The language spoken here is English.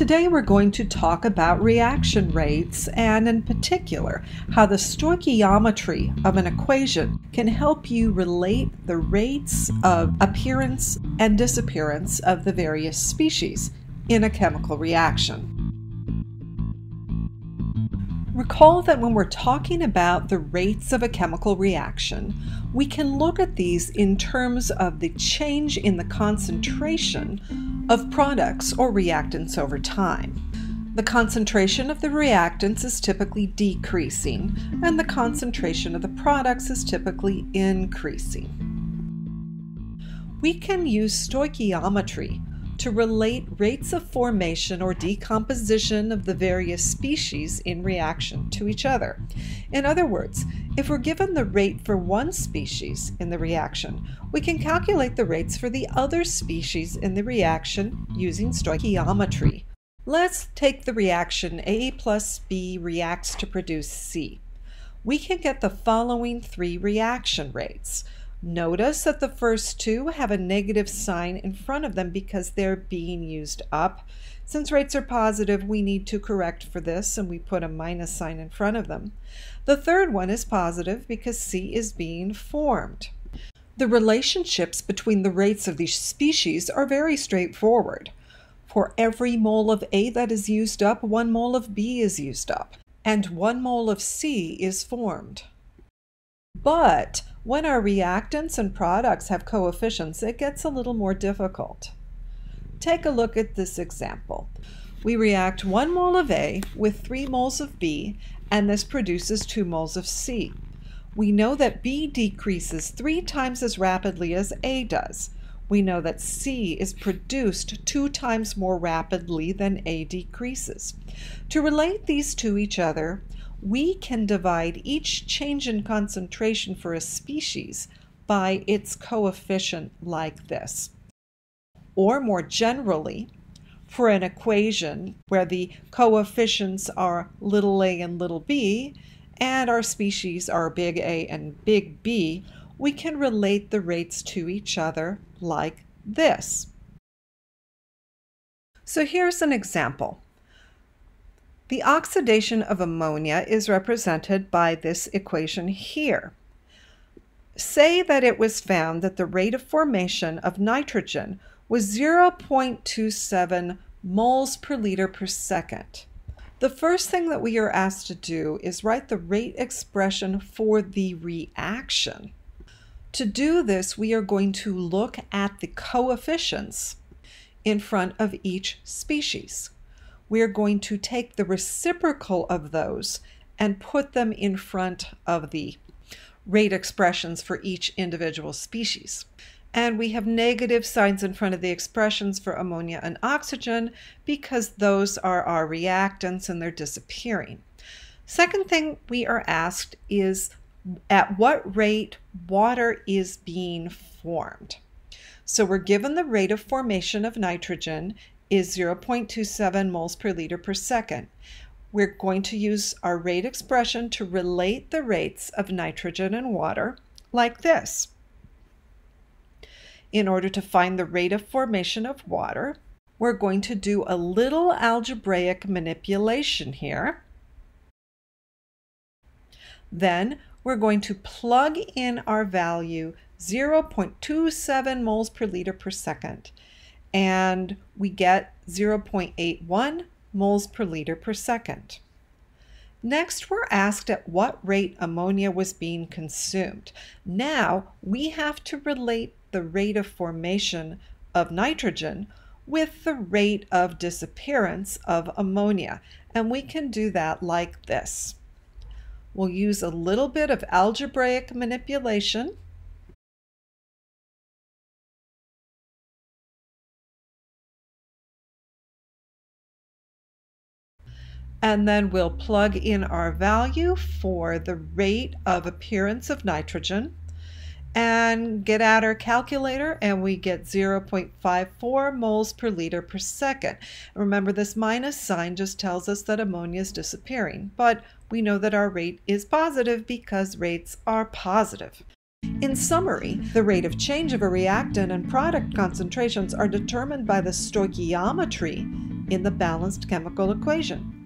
Today we're going to talk about reaction rates and in particular how the stoichiometry of an equation can help you relate the rates of appearance and disappearance of the various species in a chemical reaction. Recall that when we're talking about the rates of a chemical reaction, we can look at these in terms of the change in the concentration of products or reactants over time. The concentration of the reactants is typically decreasing, and the concentration of the products is typically increasing. We can use stoichiometry to relate rates of formation or decomposition of the various species in reaction to each other. In other words, if we're given the rate for one species in the reaction, we can calculate the rates for the other species in the reaction using stoichiometry. Let's take the reaction A plus B reacts to produce C. We can get the following three reaction rates. Notice that the first two have a negative sign in front of them because they're being used up. Since rates are positive, we need to correct for this and we put a minus sign in front of them. The third one is positive because C is being formed. The relationships between the rates of these species are very straightforward. For every mole of A that is used up, one mole of B is used up, and one mole of C is formed. But when our reactants and products have coefficients, it gets a little more difficult. Take a look at this example. We react 1 mole of A with 3 moles of B, and this produces 2 moles of C. We know that B decreases three times as rapidly as A does. We know that C is produced two times more rapidly than A decreases. To relate these to each other, we can divide each change in concentration for a species by its coefficient like this. Or more generally, for an equation where the coefficients are little a and little b, and our species are big A and big B, we can relate the rates to each other like this. So here's an example. The oxidation of ammonia is represented by this equation here. Say that it was found that the rate of formation of nitrogen was 0.27 moles per liter per second. The first thing that we are asked to do is write the rate expression for the reaction. To do this, we are going to look at the coefficients in front of each species we're going to take the reciprocal of those and put them in front of the rate expressions for each individual species. And we have negative signs in front of the expressions for ammonia and oxygen because those are our reactants and they're disappearing. Second thing we are asked is at what rate water is being formed. So we're given the rate of formation of nitrogen is 0.27 moles per liter per second. We're going to use our rate expression to relate the rates of nitrogen and water like this. In order to find the rate of formation of water, we're going to do a little algebraic manipulation here. Then we're going to plug in our value 0.27 moles per liter per second and we get 0.81 moles per liter per second. Next, we're asked at what rate ammonia was being consumed. Now, we have to relate the rate of formation of nitrogen with the rate of disappearance of ammonia, and we can do that like this. We'll use a little bit of algebraic manipulation and then we'll plug in our value for the rate of appearance of nitrogen and get out our calculator and we get 0.54 moles per liter per second. Remember this minus sign just tells us that ammonia is disappearing, but we know that our rate is positive because rates are positive. In summary, the rate of change of a reactant and product concentrations are determined by the stoichiometry in the balanced chemical equation.